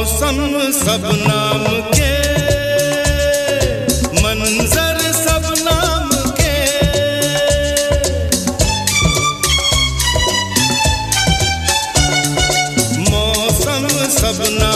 मौसम सब नाम के मंजर सब नाम के। मौसम सब नाम